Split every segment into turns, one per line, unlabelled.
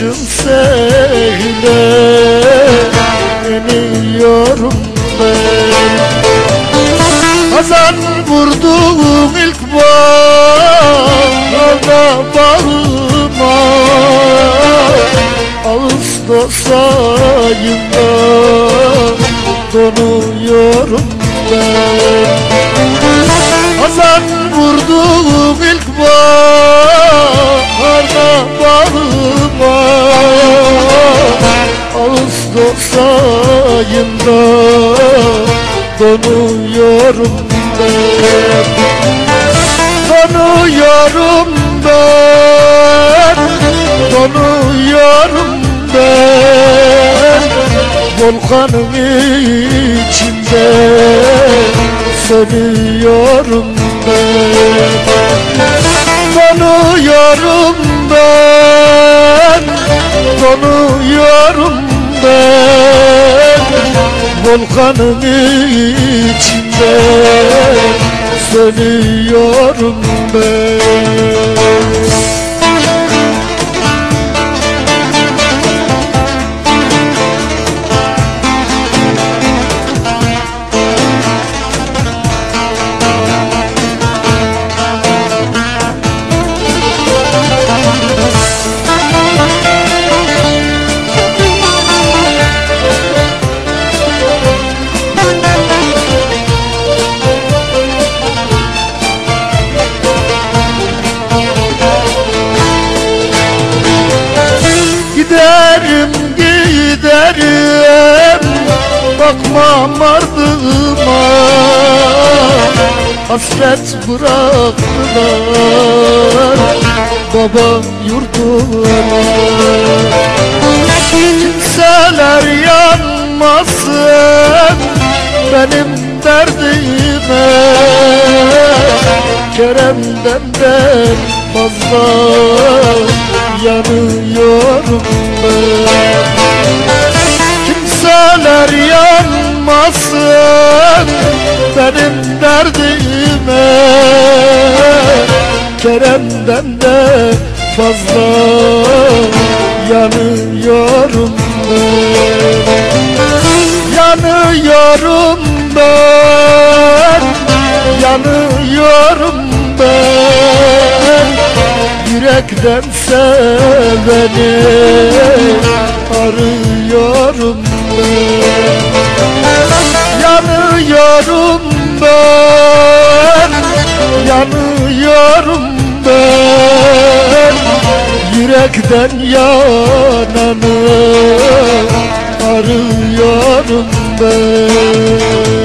başım seyle iniyorum ben. Hazan vurduğum ilk bağda bağıma Ağustos ayında donuyorum Ağustos ayında donuyorum ben Donuyorum ben Donuyorum ben Volkanın içinde sönüyorum ben Donuyorum ben Donuyorum ben Volkanın içinde sönüyorum ben Bakmam ardıma Hasret bıraktılar Baba yurduma Kimseler yanmasın Benim derdime Kerem'den ben fazla yanıyorum. ben yanmasın benim derdime Kerem'den de fazla yanıyorum ben. Yanıyorum ben Yanıyorum ben. Yürekten seveni arıyorum ben Yanıyorum ben. Yürekten yananı arıyorum ben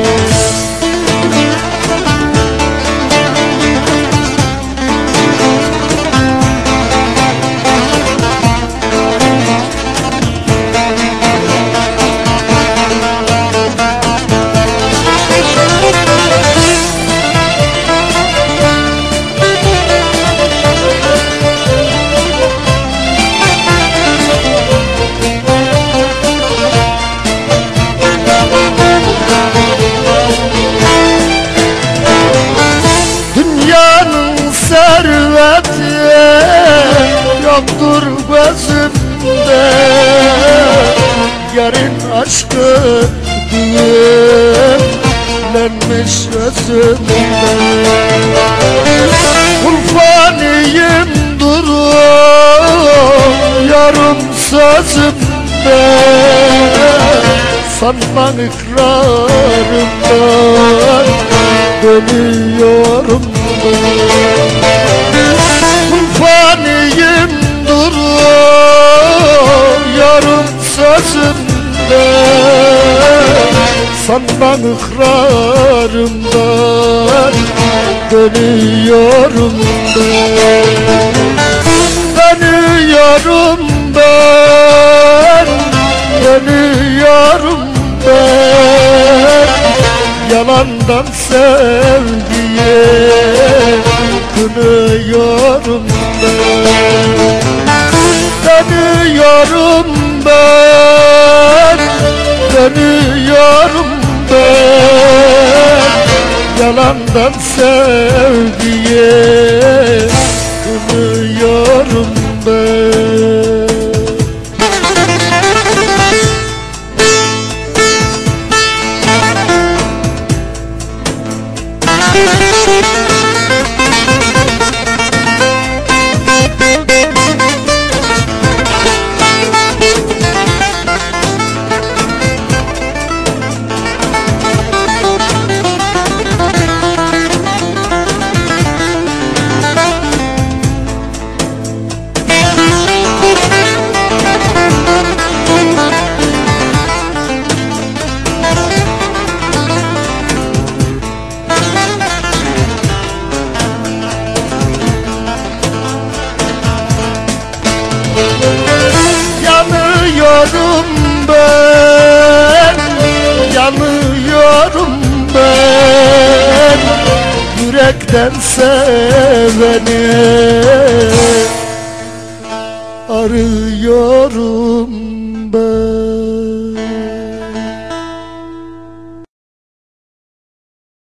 Yarın aşkı düğümlenmiş özümde Kurbanıyım duruyorum sözümde Sanma ikrarımdan dönüyorum. Kurbanıyım Sanma ikrarımdan dönüyorum ben. Dönüyorum ben Dönüyorum ben. Yalandan sevdiye Kınıyorum ben. Dönüyorum ben Dönüyorum Yalandan sevdiye Yanıyorum ben Yanıyorum ben. Yürekten seveni Arıyorum ben.